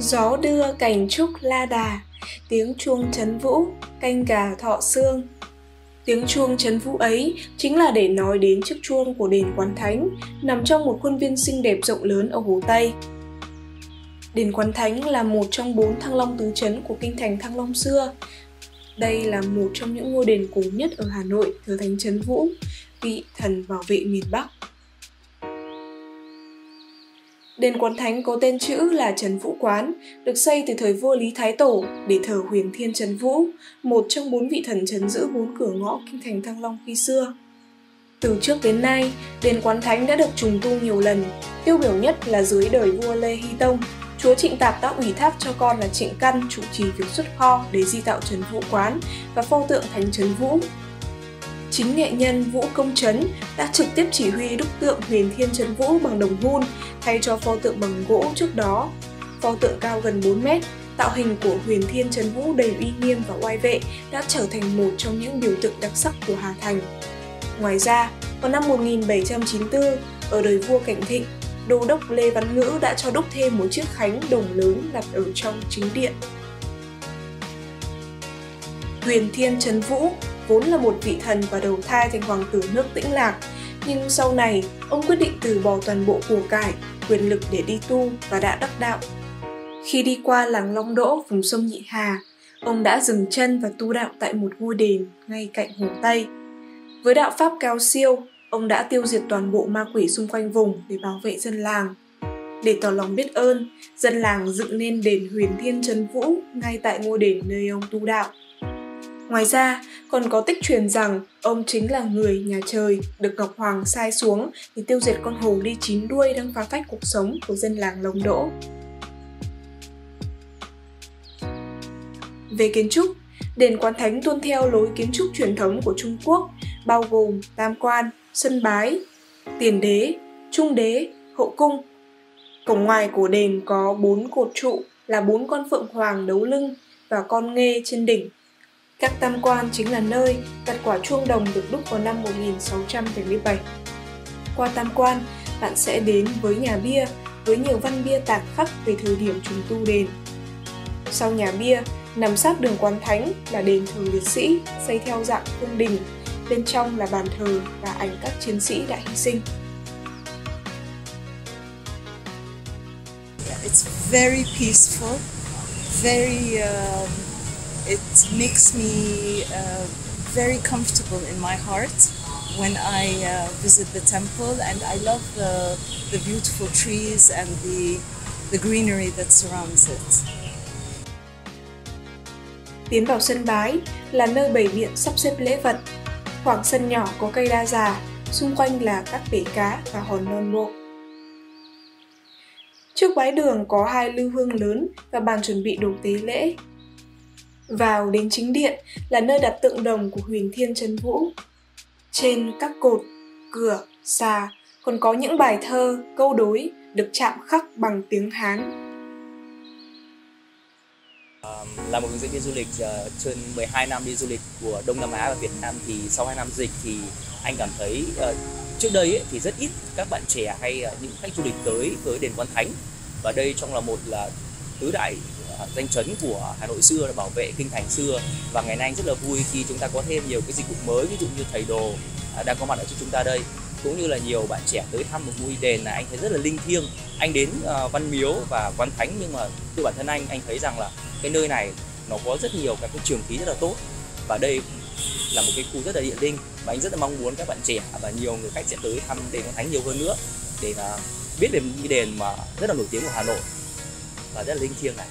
Gió đưa cành trúc la đà, tiếng chuông chấn vũ, canh gà thọ xương. Tiếng chuông chấn vũ ấy chính là để nói đến chiếc chuông của đền Quán Thánh, nằm trong một khuôn viên xinh đẹp rộng lớn ở Hồ Tây. Đền Quán Thánh là một trong bốn thăng long tứ chấn của kinh thành Thăng Long xưa. Đây là một trong những ngôi đền cổ nhất ở Hà Nội thờ Thánh Trấn Vũ, vị thần bảo vệ miền Bắc. Đền Quán Thánh có tên chữ là trần Vũ Quán, được xây từ thời vua Lý Thái Tổ để thờ huyền thiên trần Vũ, một trong bốn vị thần trấn giữ bốn cửa ngõ kinh thành Thăng Long khi xưa. Từ trước đến nay, đền Quán Thánh đã được trùng tu nhiều lần, tiêu biểu nhất là dưới đời vua Lê Hy Tông, chúa Trịnh Tạp đã ủy thác cho con là Trịnh Căn chủ trì việc xuất kho để di tạo Trấn Vũ Quán và pho tượng Thánh Trấn Vũ chính nghệ nhân Vũ Công Trấn đã trực tiếp chỉ huy đúc tượng huyền thiên trấn vũ bằng đồng hun thay cho pho tượng bằng gỗ trước đó. Pho tượng cao gần 4 mét, tạo hình của huyền thiên trấn vũ đầy uy nghiêm và oai vệ đã trở thành một trong những biểu tượng đặc sắc của Hà Thành. Ngoài ra, vào năm 1794, ở đời vua Cảnh Thịnh, đô đốc Lê Văn Ngữ đã cho đúc thêm một chiếc khánh đồng lớn đặt ở trong chính điện. Huyền Thiên Trấn Vũ vốn là một vị thần và đầu thai thành hoàng tử nước Tĩnh Lạc, nhưng sau này ông quyết định từ bỏ toàn bộ của cải, quyền lực để đi tu và đã đắc đạo. Khi đi qua làng Long Đỗ vùng sông Nhị Hà, ông đã dừng chân và tu đạo tại một ngôi đền ngay cạnh hồ Tây. Với đạo pháp cao siêu, ông đã tiêu diệt toàn bộ ma quỷ xung quanh vùng để bảo vệ dân làng. Để tỏ lòng biết ơn, dân làng dựng nên đền Huyền Thiên Trấn Vũ ngay tại ngôi đền nơi ông tu đạo. Ngoài ra, còn có tích truyền rằng ông chính là người nhà trời được Ngọc Hoàng sai xuống để tiêu diệt con hồ đi chín đuôi đang phá phách cuộc sống của dân làng Lồng Đỗ. Về kiến trúc, đền quán thánh tuân theo lối kiến trúc truyền thống của Trung Quốc, bao gồm tam quan, sân bái, tiền đế, trung đế, hậu cung. Cổng ngoài của đền có bốn cột trụ là bốn con phượng hoàng đấu lưng và con nghê trên đỉnh các tam quan chính là nơi đặt quả chuông đồng được đúc vào năm 1677. Qua tam quan, bạn sẽ đến với nhà bia với nhiều văn bia tạc khắc về thời điểm trùng tu đền. Sau nhà bia, nằm sát đường quán thánh là đền thờ liệt sĩ xây theo dạng cung đình, bên trong là bàn thờ và ảnh các chiến sĩ đã hy sinh. It's very peaceful, very uh, it makes me uh, very comfortable in my heart when I uh, visit the temple, and I love the, the beautiful trees and the, the greenery that surrounds it. Tiến vào sân bái là nơi bày biện sắp xếp lễ vật. Khoảng sân nhỏ có cây đa già, xung quanh là các bể cá và hòn non bộ. Trước bái đường có hai lưu hương lớn và bàn chuẩn bị đồ tế lễ. Vào đến chính điện là nơi đặt tượng đồng của huyền thiên Trấn vũ. Trên các cột, cửa, xà còn có những bài thơ, câu đối được chạm khắc bằng tiếng Hán. là một hướng dẫn viên du lịch uh, trên 12 năm đi du lịch của Đông Nam Á và Việt Nam thì sau 2 năm dịch thì anh cảm thấy uh, trước đây ấy, thì rất ít các bạn trẻ hay uh, những khách du lịch tới với đền Quan Thánh và đây trong là một là tứ đại danh chấn của Hà Nội xưa là bảo vệ kinh thành xưa. Và ngày nay rất là vui khi chúng ta có thêm nhiều cái dịch vụ mới ví dụ như thầy đồ à, đang có mặt ở trước chúng ta đây cũng như là nhiều bạn trẻ tới thăm một ngôi đền là anh thấy rất là linh thiêng. Anh đến uh, văn miếu và quán thánh nhưng mà từ bản thân anh anh thấy rằng là cái nơi này nó có rất nhiều các cái trường khí rất là tốt. Và đây là một cái khu rất là địa linh và anh rất là mong muốn các bạn trẻ và nhiều người khách sẽ tới thăm đền quán thánh nhiều hơn nữa để à, biết về một đền mà rất là nổi tiếng của Hà Nội và rất là linh thiêng này.